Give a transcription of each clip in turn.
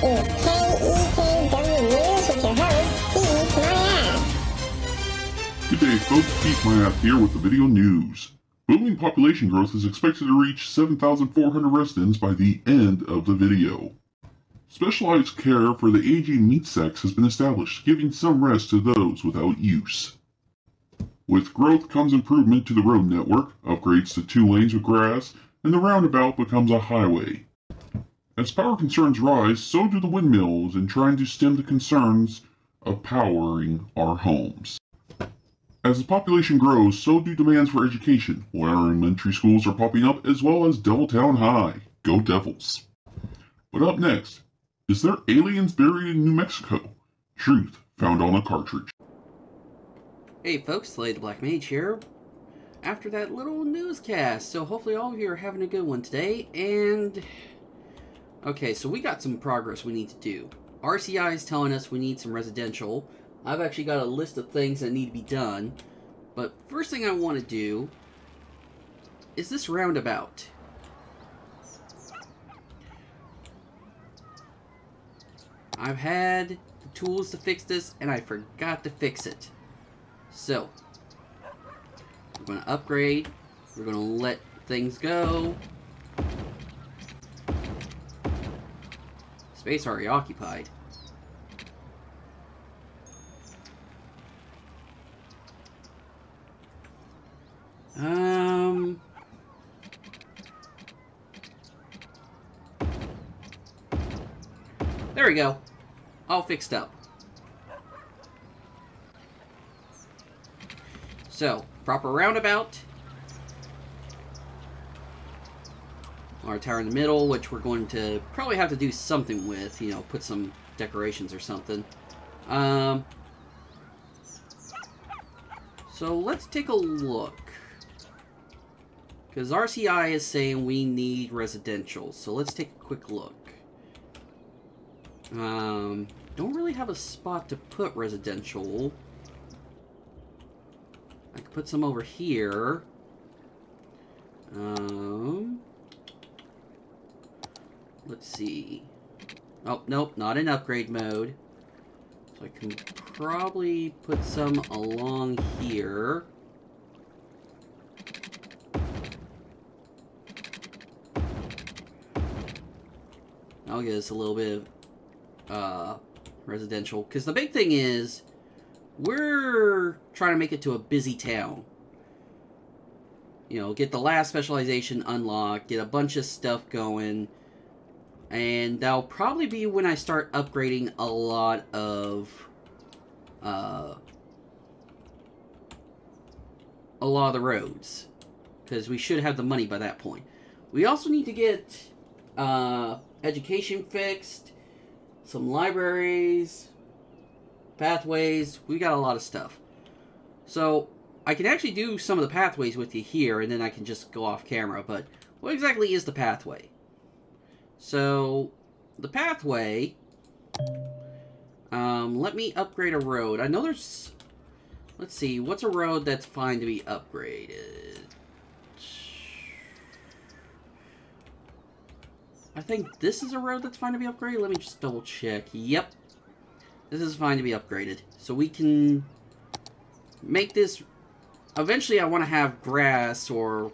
KEKW News with your host, Myatt. Good day, folks. Pete Myatt here with the video news. Booming population growth is expected to reach 7,400 residents by the end of the video. Specialized care for the aging meat sacks has been established, giving some rest to those without use. With growth comes improvement to the road network, upgrades to two lanes of grass, and the roundabout becomes a highway. As power concerns rise, so do the windmills in trying to stem the concerns of powering our homes. As the population grows, so do demands for education. More elementary schools are popping up as well as Deviltown High. Go Devils! But up next, is there aliens buried in New Mexico? Truth found on a cartridge. Hey folks, Slade the Black Mage here. After that little newscast, so hopefully all of you are having a good one today, and... Okay, so we got some progress we need to do. RCI is telling us we need some residential. I've actually got a list of things that need to be done. But first thing I want to do is this roundabout. I've had the tools to fix this, and I forgot to fix it. So, we're going to upgrade. We're going to let things go. Space already occupied. Um... There we go. All fixed up. So, proper roundabout. Our tower in the middle, which we're going to probably have to do something with. You know, put some decorations or something. Um, so let's take a look. Because RCI is saying we need residential. So let's take a quick look. Um, don't really have a spot to put residential. I could put some over here. Um, let's see. Oh, nope, not in upgrade mode. So I can probably put some along here. I'll get us a little bit of uh, residential. Because the big thing is, we're trying to make it to a busy town. You know, get the last specialization unlocked, get a bunch of stuff going. And that'll probably be when I start upgrading a lot of... Uh, a lot of the roads. Because we should have the money by that point. We also need to get uh, education fixed, some libraries, pathways. We got a lot of stuff. So, I can actually do some of the pathways with you here, and then I can just go off camera. But what exactly is the pathway? So, the pathway... Um, let me upgrade a road. I know there's... Let's see, what's a road that's fine to be upgraded? I think this is a road that's fine to be upgraded. Let me just double check. Yep. This is fine to be upgraded. So we can make this... Eventually I want to have grass or...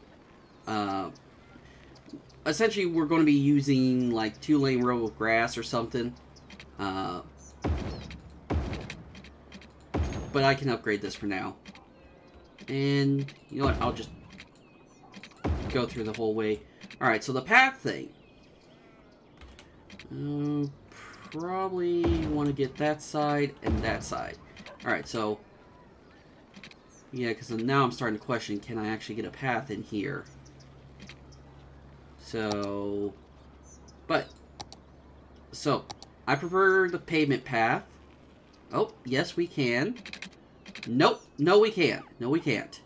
Uh, essentially we're going to be using like two lane row of grass or something. Uh, but I can upgrade this for now. And you know what? I'll just go through the whole way. Alright, so the path thing. Uh, probably want to get that side and that side. Alright, so... Yeah, because now I'm starting to question, can I actually get a path in here? So... But... So, I prefer the pavement path. Oh, yes, we can. Nope, no we can't. No, we can't.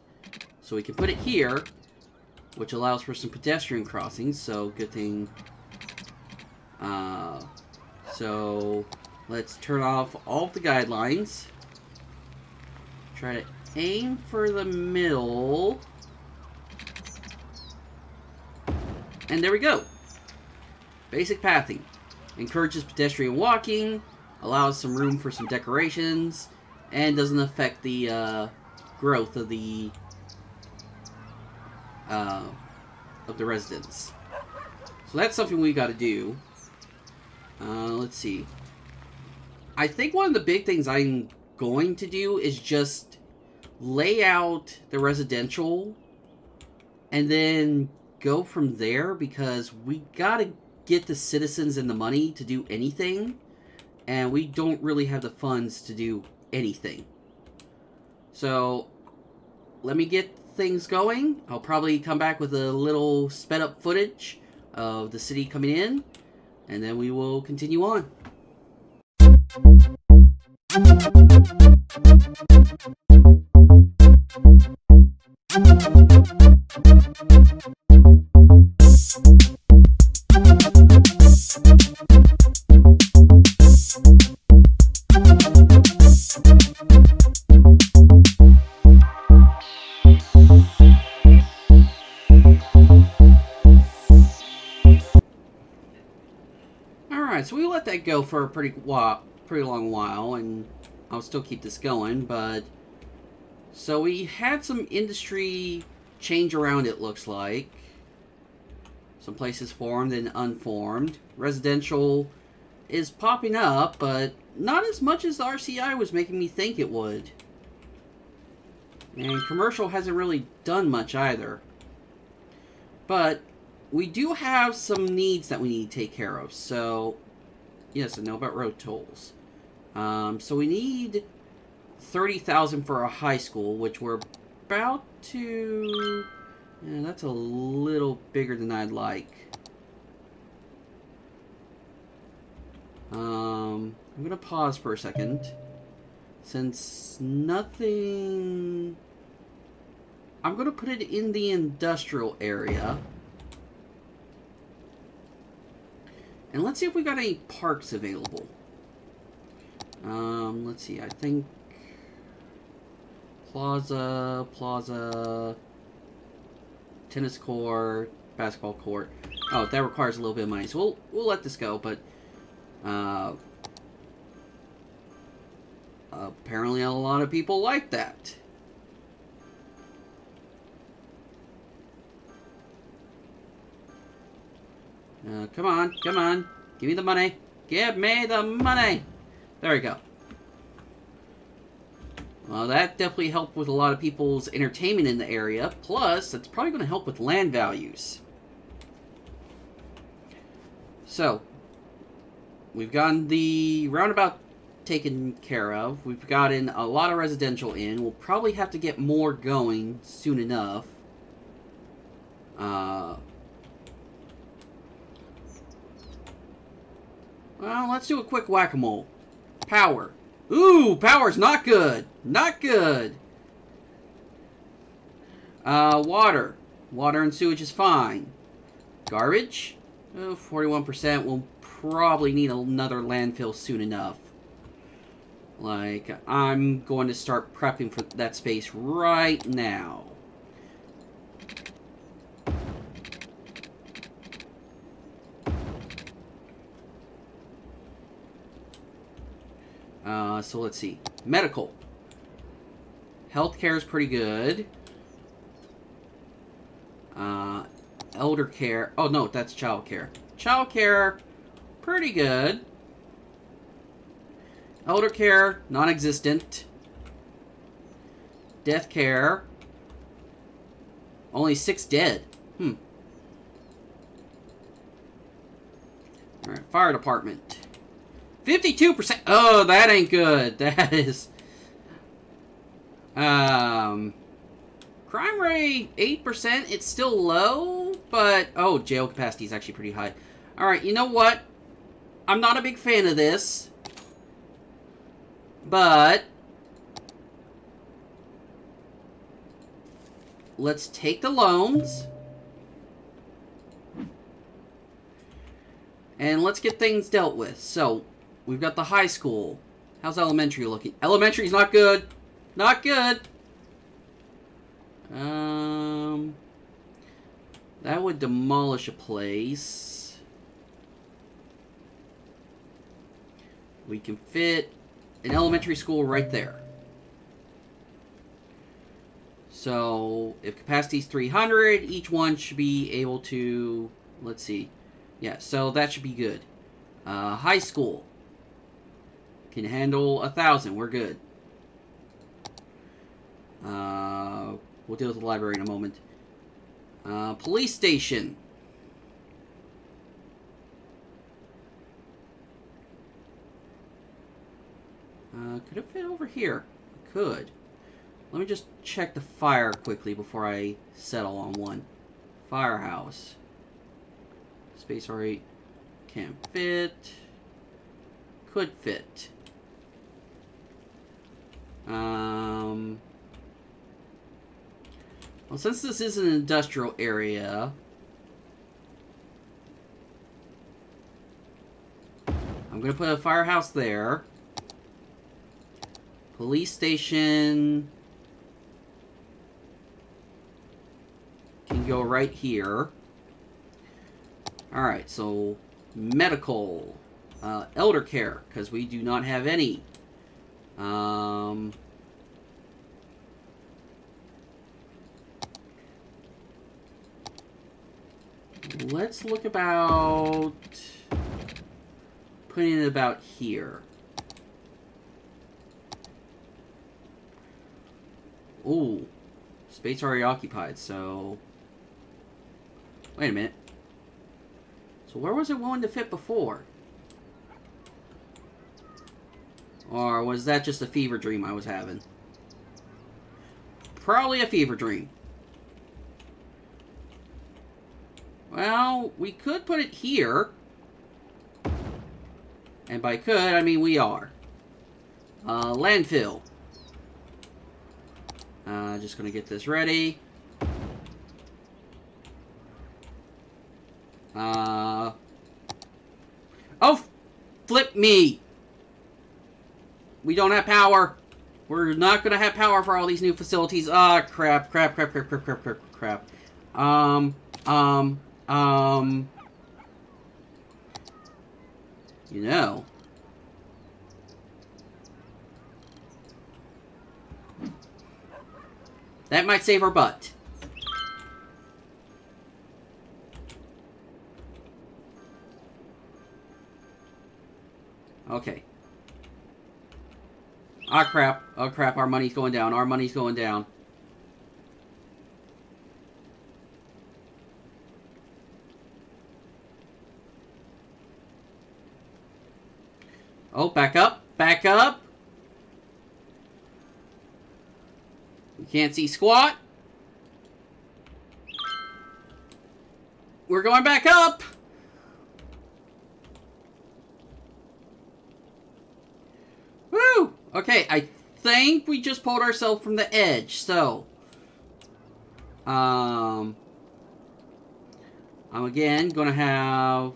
So we can put it here, which allows for some pedestrian crossings, so good thing uh, so let's turn off all of the guidelines. Try to aim for the middle. And there we go. Basic pathing. encourages pedestrian walking, allows some room for some decorations, and doesn't affect the uh, growth of the uh, of the residents. So that's something we got to do. Uh, let's see. I think one of the big things I'm going to do is just lay out the residential and then go from there because we got to get the citizens and the money to do anything and we don't really have the funds to do anything. So let me get things going. I'll probably come back with a little sped up footage of the city coming in and then we will continue on. So we let that go for a pretty while, pretty long while, and I'll still keep this going, but... So we had some industry change around, it looks like. Some places formed and unformed. Residential is popping up, but not as much as the RCI was making me think it would. And commercial hasn't really done much either. But we do have some needs that we need to take care of. So, yes, I know about road tolls. Um, so we need 30,000 for a high school, which we're about to... Yeah, that's a little bigger than I'd like. Um, I'm going to pause for a second. Since nothing... I'm going to put it in the industrial area. And let's see if we got any parks available. Um, let's see, I think... Plaza, plaza, tennis court, basketball court. Oh, that requires a little bit of money, so we'll, we'll let this go, but... Uh, apparently a lot of people like that. Uh, come on, come on. Give me the money. Give me the money. There we go. Well, that definitely helped with a lot of people's entertainment in the area. Plus, that's probably going to help with land values. So, we've gotten the roundabout taken care of. We've gotten a lot of residential in. We'll probably have to get more going soon enough. Uh, well, let's do a quick whack-a-mole. Power. Ooh, power's not good. Not good. Uh, water. Water and sewage is fine. Garbage? Oh, 41%. We'll probably need another landfill soon enough. Like, I'm going to start prepping for that space right now. Uh, so let's see. Medical. Healthcare is pretty good. Uh, elder care. Oh, no, that's child care. Child care, pretty good. Elder care, non-existent. Death care. Only six dead. Hmm. Alright, fire department. 52%. Oh, that ain't good. That is... Um... Crime rate, 8%. It's still low, but... Oh, jail capacity is actually pretty high. Alright, you know what? I'm not a big fan of this. But... Let's take the loans. And let's get things dealt with. So, we've got the high school. How's elementary looking? Elementary's not good. Not good. Um, that would demolish a place. we can fit an elementary school right there. So if capacity is 300, each one should be able to, let's see. Yeah, so that should be good. Uh, high school can handle a thousand. We're good. Uh, we'll deal with the library in a moment. Uh, police station. Uh, could it fit over here? It Could. Let me just check the fire quickly before I settle on one. Firehouse. Space R8 can't fit. Could fit. Um, well, since this is an industrial area, I'm going to put a firehouse there. Police station can go right here. Alright, so medical, uh, elder care, because we do not have any. Um, let's look about putting it about here. Ooh, space already occupied, so... Wait a minute. So where was it willing to fit before? Or was that just a fever dream I was having? Probably a fever dream. Well, we could put it here. And by could, I mean we are. Uh, landfill. Uh, just gonna get this ready. Uh... Oh! Flip me! We don't have power! We're not gonna have power for all these new facilities. Ah, crap, crap, crap, crap, crap, crap, crap, crap. Um, um, um... You know... That might save our butt. Okay. Ah, crap. Oh, crap. Our money's going down. Our money's going down. Oh, back up. Back up. You can't see squat. We're going back up. Okay, I think we just pulled ourselves from the edge, so... Um... I'm again gonna have...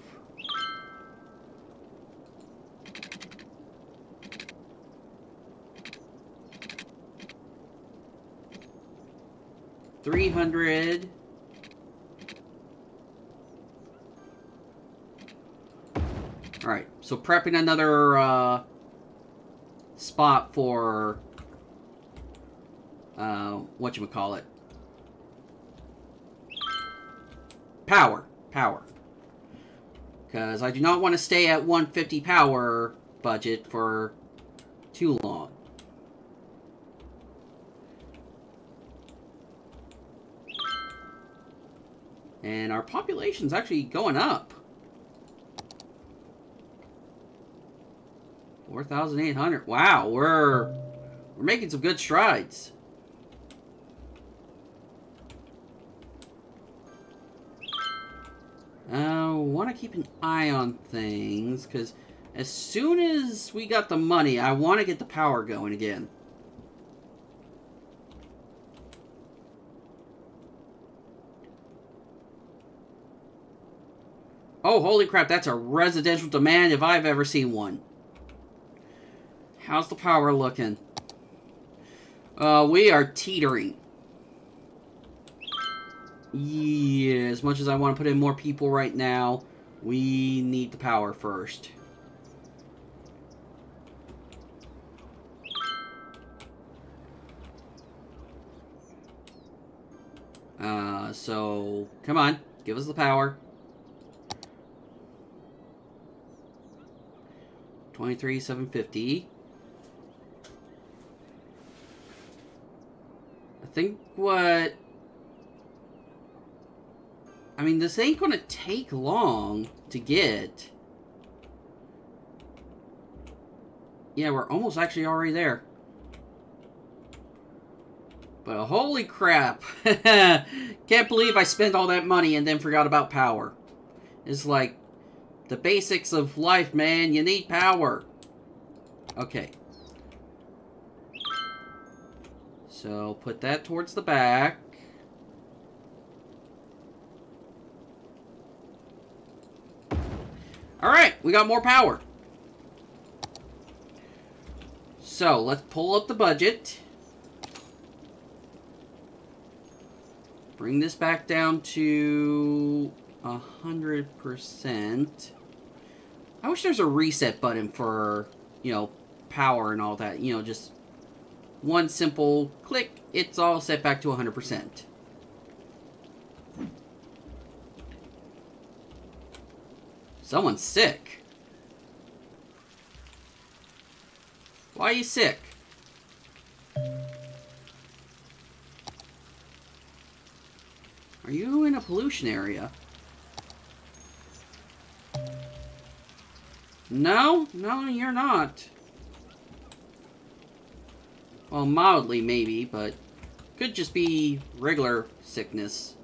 Three hundred... Alright, so prepping another, uh spot for uh, what you would call it power power. Because I do not want to stay at 150 power budget for too long. And our population's actually going up 4,800. Wow, we're we're making some good strides. I uh, want to keep an eye on things, because as soon as we got the money, I want to get the power going again. Oh, holy crap, that's a residential demand if I've ever seen one. How's the power looking? Uh, we are teetering. Yeah, as much as I want to put in more people right now, we need the power first. Uh, so, come on. Give us the power. 23, 750. Think what... I mean, this ain't gonna take long to get. Yeah, we're almost actually already there. But holy crap. Can't believe I spent all that money and then forgot about power. It's like the basics of life, man. You need power. Okay. So put that towards the back. Alright, we got more power. So, let's pull up the budget. Bring this back down to a hundred percent. I wish there's a reset button for, you know, power and all that. You know, just one simple click, it's all set back to 100%. Someone's sick. Why are you sick? Are you in a pollution area? No? No, you're not. Well, mildly, maybe, but could just be regular sickness.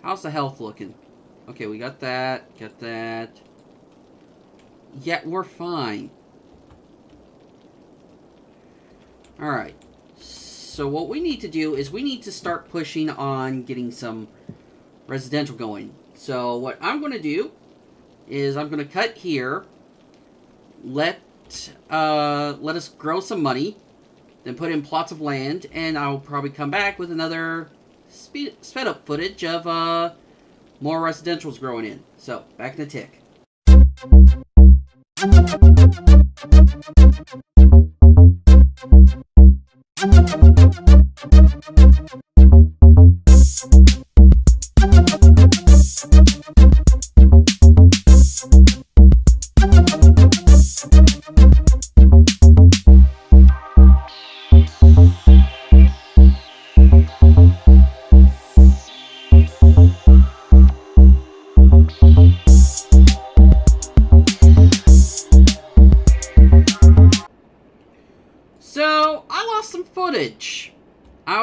How's the health looking? Okay, we got that, got that. Yeah, we're fine. Alright. So what we need to do is we need to start pushing on getting some residential going. So what I'm going to do is I'm going to cut here. Let uh, let us grow some money. Then put in plots of land. And I'll probably come back with another speed, sped up footage of uh, more residentials growing in. So, back in a tick. So,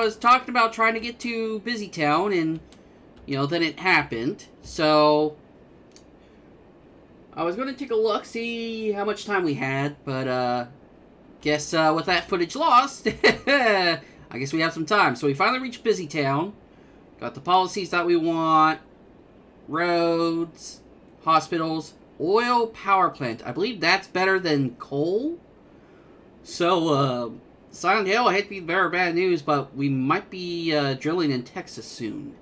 was talking about trying to get to Busy Town, and, you know, then it happened. So, I was going to take a look, see how much time we had, but, uh, guess, uh, with that footage lost, I guess we have some time. So, we finally reached Busy Town. Got the policies that we want. Roads, hospitals, oil power plant. I believe that's better than coal. So, uh, Silent Hill, I hate to be very bad news, but we might be uh, drilling in Texas soon.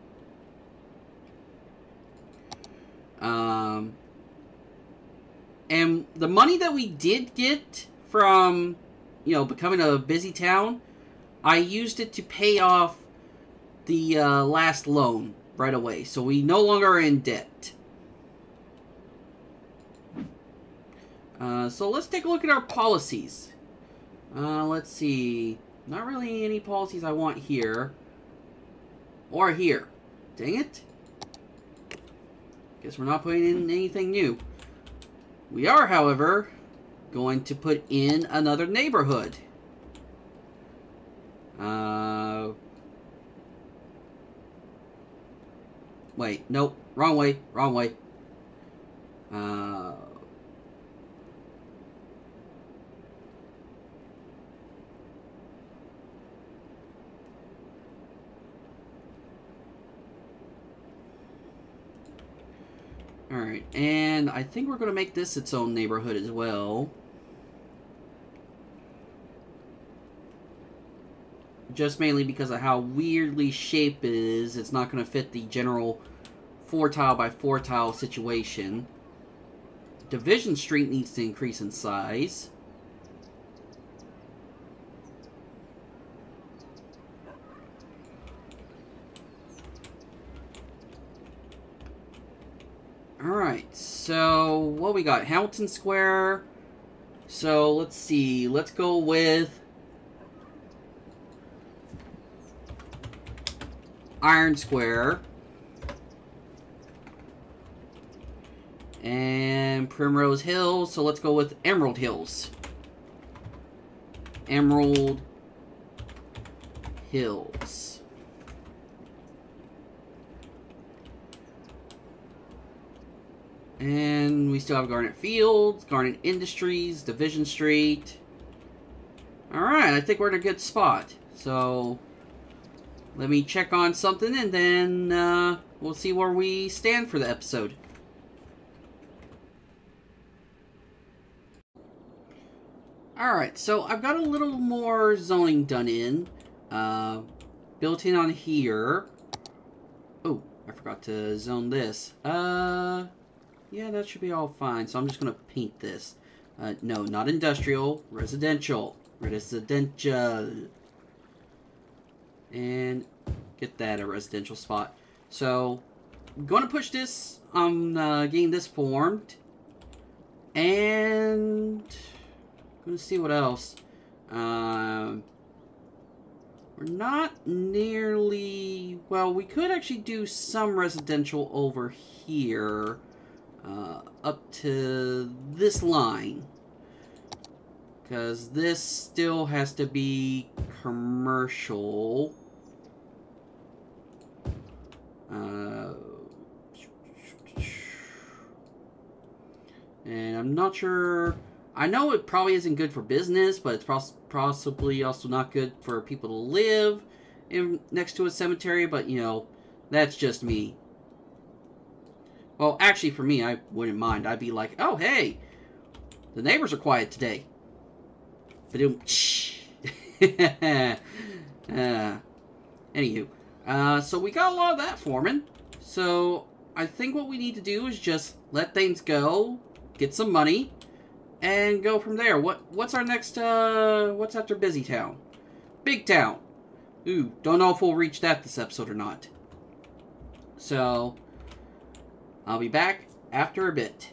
Um, and the money that we did get from, you know, becoming a busy town, I used it to pay off the uh, last loan right away. So we no longer are in debt. Uh, so let's take a look at our policies. Uh, let's see. Not really any policies I want here. Or here. Dang it. Guess we're not putting in anything new. We are, however, going to put in another neighborhood. Uh... Wait, nope. Wrong way. Wrong way. Uh... Alright, and I think we're going to make this its own neighborhood as well. Just mainly because of how weirdly shaped is, it's not going to fit the general four tile by four tile situation. Division Street needs to increase in size. So what we got? Hamilton Square. So let's see. Let's go with Iron Square. And Primrose Hills. So let's go with Emerald Hills. Emerald Hills. And we still have Garnet Fields, Garnet Industries, Division Street. Alright, I think we're in a good spot. So, let me check on something and then uh, we'll see where we stand for the episode. Alright, so I've got a little more zoning done in. Uh, built in on here. Oh, I forgot to zone this. Uh, yeah, that should be all fine. So I'm just going to paint this. Uh, no, not industrial. Residential. Residential. And get that a residential spot. So, I'm going to push this on uh, getting this formed. And... I'm going to see what else. Um... We're not nearly... Well, we could actually do some residential over here. Uh, up to this line. Because this still has to be commercial. Uh, and I'm not sure... I know it probably isn't good for business, but it's poss possibly also not good for people to live in next to a cemetery, but, you know, that's just me. Well, actually, for me, I wouldn't mind. I'd be like, oh, hey, the neighbors are quiet today. Ba-doom. uh, anywho, uh, so we got a lot of that forming. So I think what we need to do is just let things go, get some money, and go from there. What What's our next, uh, what's after Busy Town? Big Town. Ooh, don't know if we'll reach that this episode or not. So, I'll be back after a bit.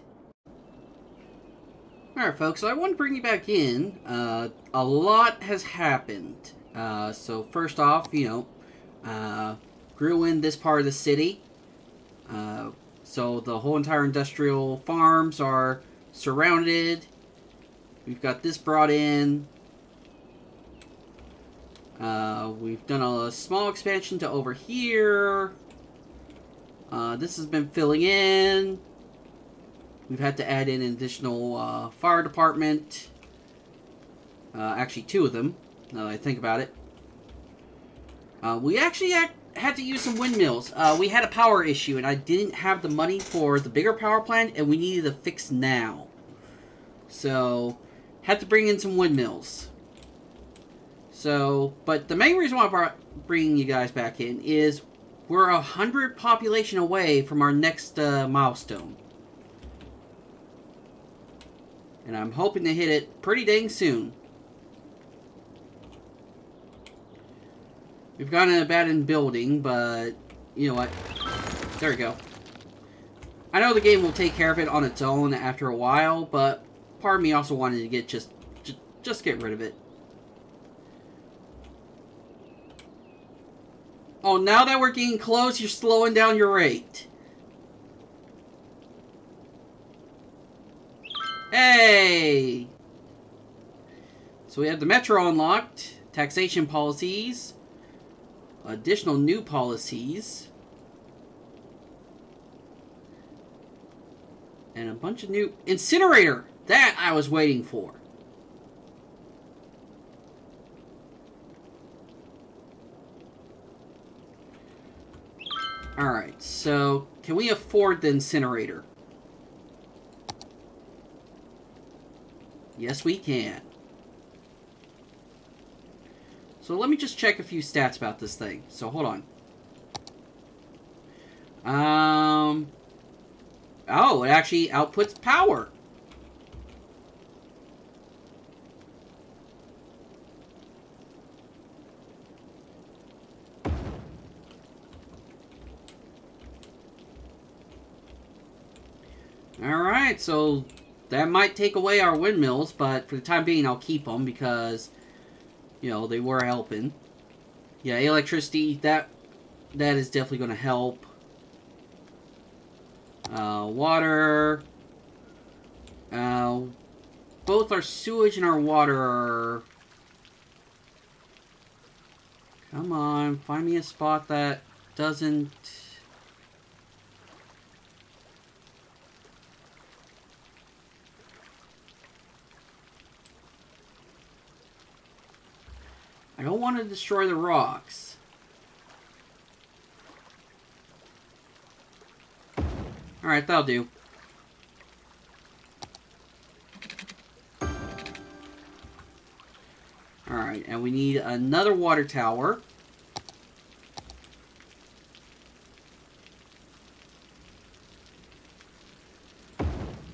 Alright, folks, so I want to bring you back in. Uh, a lot has happened. Uh, so, first off, you know, uh, grew in this part of the city. Uh, so, the whole entire industrial farms are surrounded. We've got this brought in. Uh, we've done a small expansion to over here. Uh, this has been filling in. We've had to add in an additional uh, fire department. Uh, actually, two of them, now that I think about it. Uh, we actually had to use some windmills. Uh, we had a power issue, and I didn't have the money for the bigger power plant, and we needed to fix now. So, had to bring in some windmills. So, but the main reason why I'm bringing you guys back in is we're a hundred population away from our next uh, milestone. And I'm hoping to hit it pretty dang soon. We've got an abandoned building, but you know what? There we go. I know the game will take care of it on its own after a while, but part of me also wanted to get just, just, just get rid of it. Oh, now that we're getting close, you're slowing down your rate. Hey! So we have the Metro unlocked, taxation policies, additional new policies, and a bunch of new... Incinerator! That I was waiting for. Alright, so can we afford the incinerator? Yes, we can. So let me just check a few stats about this thing. So hold on. Um. Oh, it actually outputs power. Alright, so that might take away our windmills, but for the time being, I'll keep them because, you know, they were helping. Yeah, electricity, that that is definitely going to help. Uh, water. Uh, both our sewage and our water are... Come on, find me a spot that doesn't... don't want to destroy the rocks. Alright, that'll do. Alright, and we need another water tower.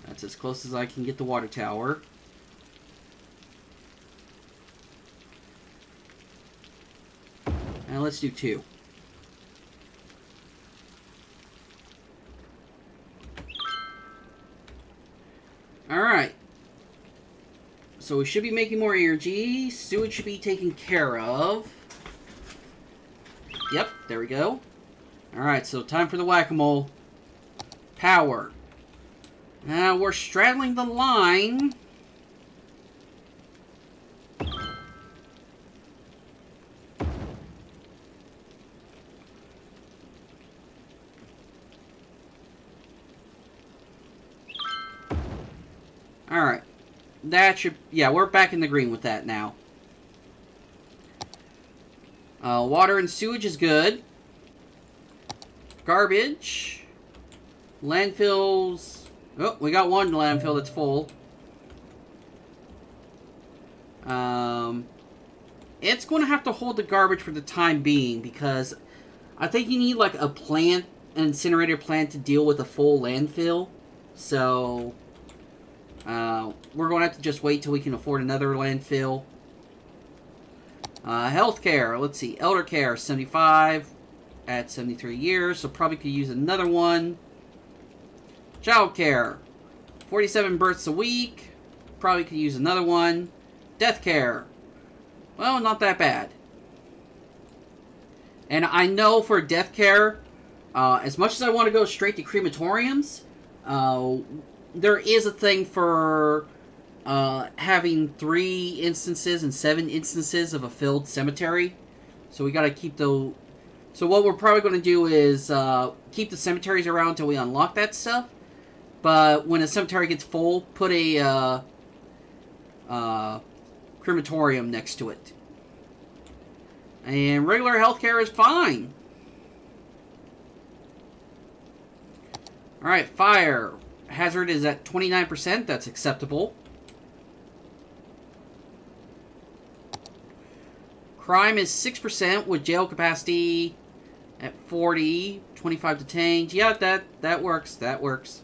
That's as close as I can get the water tower. And let's do two. Alright. So we should be making more energy. Sewage should be taken care of. Yep, there we go. Alright, so time for the whack-a-mole. Power. Now, we're straddling the line. Alright. That should... Yeah, we're back in the green with that now. Uh, water and sewage is good. Garbage. Landfills... Oh, we got one landfill that's full. Um, it's going to have to hold the garbage for the time being because I think you need like a plant, an incinerator plant to deal with a full landfill. So, uh, we're going to have to just wait till we can afford another landfill. Uh, healthcare, let's see, elder care, 75 at 73 years, so probably could use another one. Child care, 47 births a week, probably could use another one. Death care, well, not that bad. And I know for death care, uh, as much as I want to go straight to crematoriums, uh, there is a thing for uh, having three instances and seven instances of a filled cemetery. So we got to keep the. So what we're probably going to do is uh, keep the cemeteries around until we unlock that stuff. But when a cemetery gets full, put a uh, uh, crematorium next to it. And regular healthcare is fine. Alright, fire. Hazard is at 29%. That's acceptable. Crime is 6% with jail capacity at 40. 25 detained. Yeah, that, that works. That works.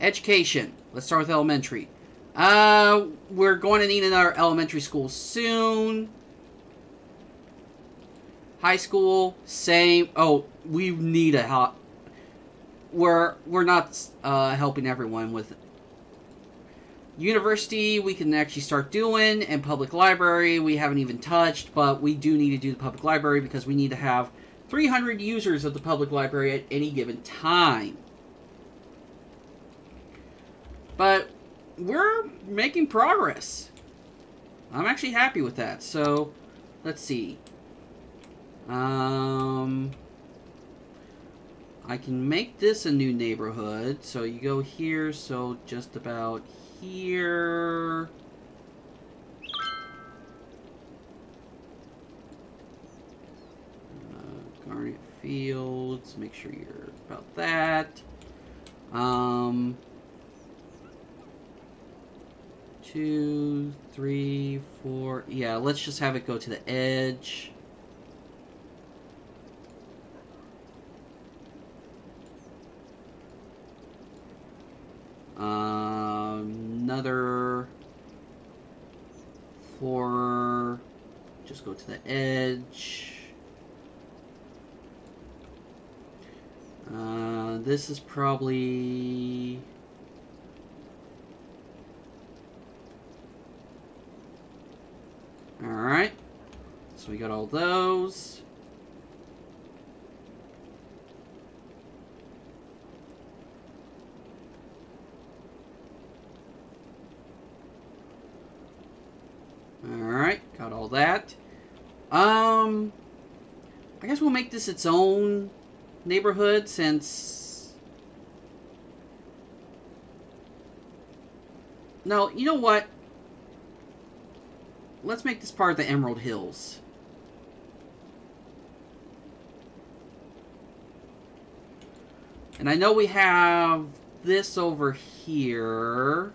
Education. Let's start with elementary. Uh, we're going to need another elementary school soon. High school, same. Oh, we need a hot. We're we're not uh, helping everyone with. University, we can actually start doing, and public library, we haven't even touched, but we do need to do the public library because we need to have 300 users of the public library at any given time. But we're making progress. I'm actually happy with that. So, let's see. Um, I can make this a new neighborhood. So you go here, so just about here. Uh, Garnet Fields, make sure you're about that. Um, two, three, four. Yeah, let's just have it go to the edge. Um, another four. Just go to the edge. Uh, this is probably... Alright. So we got all those. Alright, got all that. Um, I guess we'll make this its own neighborhood since... No, you know what? Let's make this part of the Emerald Hills. And I know we have this over here.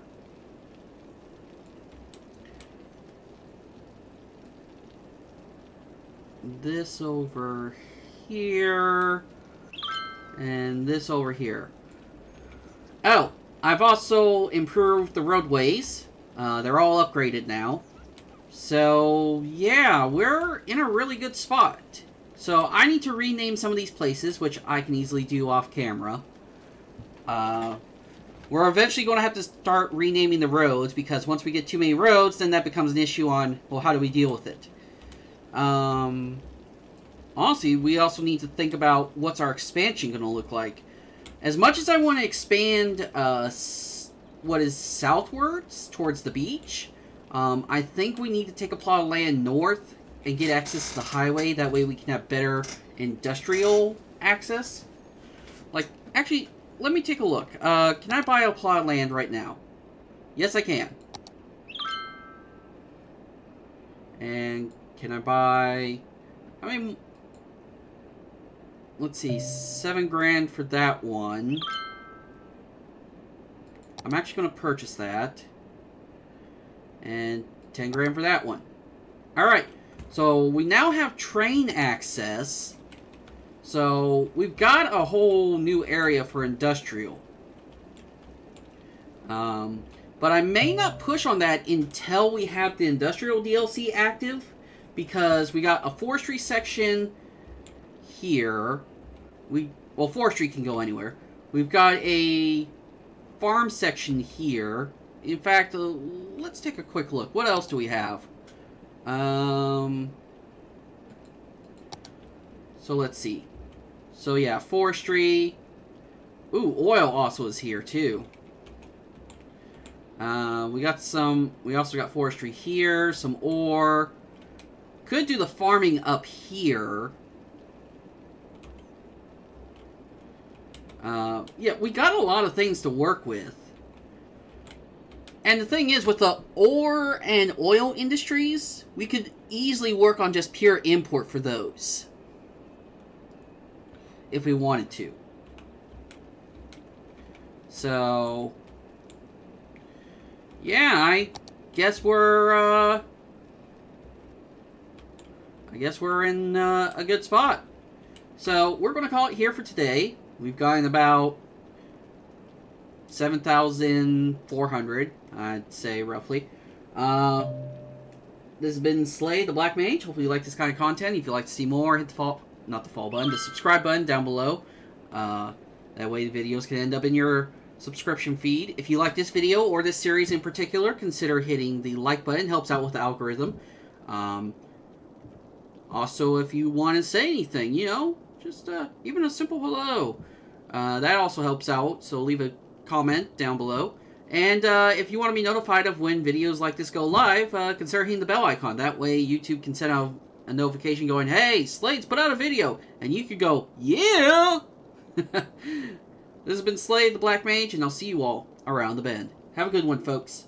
This over here. And this over here. Oh, I've also improved the roadways. Uh, they're all upgraded now. So, yeah, we're in a really good spot. So, I need to rename some of these places, which I can easily do off camera. Uh, we're eventually going to have to start renaming the roads, because once we get too many roads, then that becomes an issue on, well, how do we deal with it? Um, honestly, we also need to think about what's our expansion going to look like. As much as I want to expand uh, what is southwards towards the beach, um, I think we need to take a plot of land north and get access to the highway. That way we can have better industrial access. Like, actually, let me take a look. Uh, can I buy a plot of land right now? Yes, I can. And can I buy... I mean... Let's see, seven grand for that one. I'm actually going to purchase that. And 10 grand for that one. Alright, so we now have train access. So we've got a whole new area for industrial. Um, but I may not push on that until we have the industrial DLC active. Because we got a forestry section here. We Well, forestry can go anywhere. We've got a farm section here. In fact, uh, let's take a quick look. What else do we have? Um, so let's see. So yeah, forestry. Ooh, oil also is here too. Uh, we got some, we also got forestry here, some ore. Could do the farming up here. Uh, yeah, we got a lot of things to work with. And the thing is, with the ore and oil industries, we could easily work on just pure import for those. If we wanted to. So... Yeah, I guess we're, uh... I guess we're in uh, a good spot. So, we're going to call it here for today. We've gotten about 7,400, I'd say, roughly. Uh, this has been Slade, the Black Mage. Hopefully you like this kind of content. If you'd like to see more, hit the fall, not the fall button, the subscribe button down below. Uh, that way the videos can end up in your subscription feed. If you like this video or this series in particular, consider hitting the like button. Helps out with the algorithm. Um, also, if you want to say anything, you know, just uh, even a simple hello. Uh, that also helps out, so leave a comment down below. And uh, if you want to be notified of when videos like this go live, uh, consider hitting the bell icon. That way YouTube can send out a notification going, Hey, Slade's put out a video! And you could go, Yeah! this has been Slade the Black Mage, and I'll see you all around the bend. Have a good one, folks.